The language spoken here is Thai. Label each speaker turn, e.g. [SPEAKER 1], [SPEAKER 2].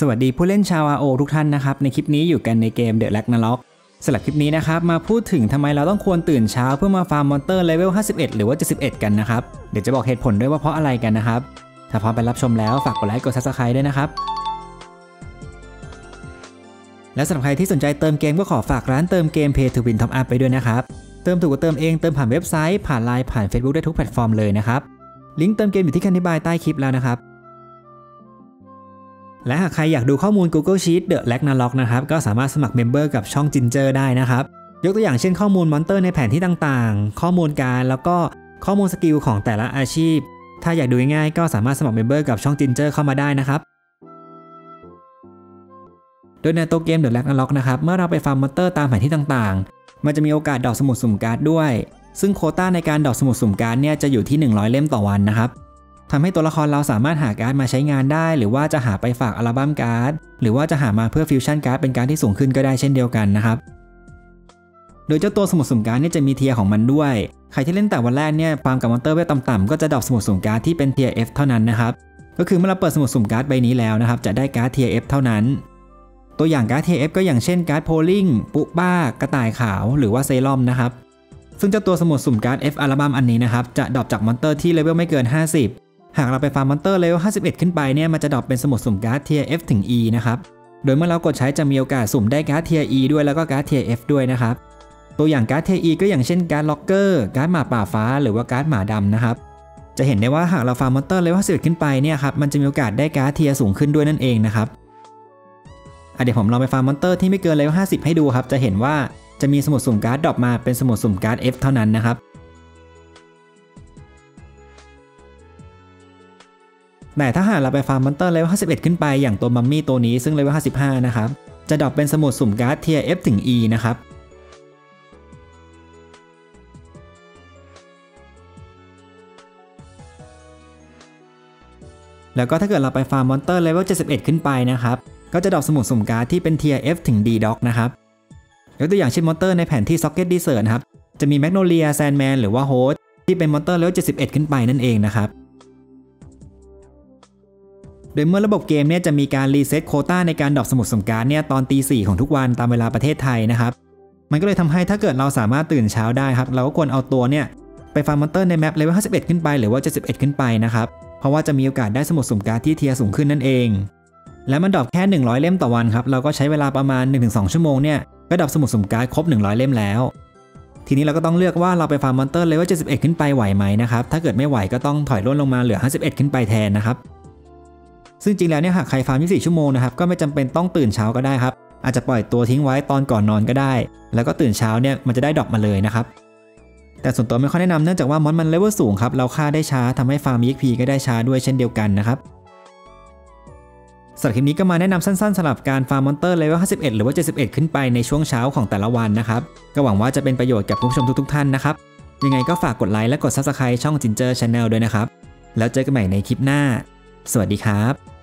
[SPEAKER 1] สวัสดีผู้เล่นชาว RO ทุกท่านนะครับ ในคลิปนี้อยู่กันในเกม The Ragnarok สำหรับคลิปนี้นะครับ มาพูดถึงทำไมเราต้องควรตื่นเช้าเพื่อมาฟาร์มมอนเตอร์เลเวล 51 หรือว่า 71 กันนะครับ เดี๋ยวจะบอกเหตุผลด้วยว่าเพราะอะไรกันนะครับ ถ้าพร้อมไปรับชมแล้วฝากกดไลค์กด Subscribe ด้วยนะครับ และสำหรับใครที่สนใจเติมเกมก็ขอฝากร้านเติมเกม Pay to Win Top Up ไปด้วยนะครับ เติมถูกกว่าเติมเองเติมผ่านเว็บไซต์ผ่านไลน์ผ่าน Facebook ได้ทุกแพลตฟอร์มเลยนะครับ ลิงก์เติมเกมอยู่ที่คำอธิบายใต้คลิปแล้วนะครับ และหากใครอยากดูข้อมูล Google Sheets The Ragnarok นะครับก็สามารถสมัคร member กับช่อง Ginger ได้นะครับ ยกตัวอย่างเช่นข้อมูลมอนเตอร์ในแผนที่ต่างๆ ข้อมูลการแล้วก็ข้อมูลสกิลของแต่ละอาชีพ ถ้าอยากดูง่ายๆก็สามารถสมัคร member กับช่อง Ginger เข้ามาได้นะครับโดยในตัวเกม The Ragnarok นะครับเมื่อเราไปฟาร์มมอนเตอร์ตามแผนที่ต่างๆ มันจะมีโอกาสดอกสมุดสุ่มการ์ดด้วย ซึ่งโควต้าในการ drop สมุดสุ่มการ์ดเนี่ยจะอยู่ที่ 100 เล่มต่อวันนะครับ ทำให้ตัวละครเราสามารถหาการ์ดมาใช้งานได้ หรือว่าจะหาไปฝากอัลบั้มการ์ด หรือว่าจะหามาเพื่อฟิวชั่นการ์ดเป็นการ์ดที่สูงขึ้นก็ได้เช่นเดียวกันนะครับ โดยเจ้าตัวสมุดสุ่มการ์ดนี่จะมี tier ของมันด้วย ใครที่เล่นแต่วันแรกเนี่ยฟาร์มกับมอนเตอร์เวทต่ำๆก็จะ drop สมุดสุ่มการ์ดที่เป็น tier F เท่านั้นนะครับ ก็คือเมื่อเราเปิดสมุดสุ่มการ์ดใบนี้แล้วนะครับ จะได้การ์ด tier F เท่านั้น ตัวอย่างการ์ดเทียร์ F ก็อย่างเช่นการ์ดโพริ่งปูป้ากระต่ายขาว หรือว่าเซรั่มนะครับซึ่งเจ้าตัวสมุดสุ่มการ์ด F อัลบั้มอันนี้นะครับจะ drop จากมอนเตอร์ที่เลเวลไม่เกิน 50 หากเราไปฟาร์มมอนเตอร์เลเวล51 ขึ้นไปเนี่ยมันจะดรอปเป็นสมุดสุ่มการ์ดเทียร์ F ถึง E นะครับ โดยเมื่อเรากดใช้จะมีโอกาสสุ่มได้การ์ดเทียร์ E ด้วยแล้วก็การ์ดเทียร์ F ด้วยนะครับ ตัวอย่างการ์ดเทียร์ E ก็อย่างเช่นการ์ดร็อกเกอร์การ์ดหมาป่าฟ้า หรือว่าการ์ดหมาดำนะครับ จะเห็นได้ว่าหากเราฟาร์มมอนเตอร์เลเวล51 ขึ้นไปเนี่ยครับมันจะมีโอกาสได้การ์ด tier สูงขึ้นด้วยนั่นเองนะครับเดี๋ยวผมลองไปฟาร์มมอนเตอร์ที่ไม่เกินเลเวล50 ให้ดูครับจะเห็นว่าจะมีสมุดสุ่มการ์ด drop มาเป็นสมุดสุ่มการ์ด F เท่านั้นนะครับ แต่ถ้าหากเราไปฟาร์มมอนเตอร์เลเวล51 ขึ้นไปอย่างตัวมัมมี่ตัวนี้ซึ่งเลเวล55 นะครับ จะ drop เป็นสมุดสุ่มการ์ด tier F ถึง E นะครับแล้วก็ถ้าเกิดเราไปฟาร์มมอนเตอร์เลเวล71 ขึ้นไปนะครับ ก็จะ drop สมุดสุ่มการ์ดที่เป็น tier F ถึง D ด้วย นะครับยกตัวอย่างเช่นมอนเตอร์ในแผนที่ Sograt Desert นะครับ จะมีแมกโนเลียแซนแมนหรือว่าโฮดที่เป็นมอนเตอร์เลเวล71 ขึ้นไปนั่นเองนะครับ โดยเมื่อระบบเกมเนี่ยจะมีการรีเซ็ตโควต้าในการ drop สมุดสุ่มการ์ดเนี่ยตอนตีสี่ของทุกวันตามเวลาประเทศไทยนะครับ มันก็เลยทำให้ถ้าเกิดเราสามารถตื่นเช้าได้ครับ เราก็ควรเอาตัวเนี่ยไปฟาร์มมอนเตอร์ใน map เลเวล51 ขึ้นไปหรือว่า71ขึ้นไปนะครับ เพราะว่าจะมีโอกาสได้สมุดสุ่มการ์ดที่ tier สูงขึ้นนั่นเอง และมัน drop แค่ 100 เล่มต่อวันครับเราก็ใช้เวลาประมาณ 1-2 ชั่วโมงเนี่ยก็ drop สมุดสุ่มการ์ดครบ 100 เล่มแล้ว ทีนี้เราก็ต้องเลือกว่าเราไปฟาร์มมอนเตอร์เลเวล71 ขึ้นไปไหวไหมนะครับถ้าเกิดไม่ไหวก็ต้องถอยร่นลงมาเหลือ 51 ขึ้นไปแทนนะครับ ซึ่งจริงแล้วเนี่ยหากใครฟาร์ม 24 ชั่วโมงนะครับก็ไม่จำเป็นต้องตื่นเช้าก็ได้ครับ อาจจะปล่อยตัวทิ้งไว้ตอนก่อนนอนก็ได้ แล้วก็ตื่นเช้าเนี่ยมันจะได้ drop มาเลยนะครับแต่ส่วนตัวไม่ค่อยแนะนำเนื่องจากว่ามอนมันเลเวลสูงครับเราฆ่าได้ช้าทำให้ฟาร์ม EXP ก็ได้ช้าด้วยเช่นเดียวกันนะครับสำหรับคลิปนี้ก็มาแนะนำสั้นๆสำหรับการฟาร์มมอนเตอร์เลเวล51 หรือว่า 71 ขึ้นไปในช่วงเช้าของแต่ละวันนะครับก็หวังว่าจะเป็นประโยชน์กับผู้ชมทุกๆท่านนะครับยังไงก็ฝากกดไลค์และกด Subscribe ช่อง Ginger Channel ด้วยนะครับแล้วเจอกันใหม่ในคลิปหน้า สวัสดีครับ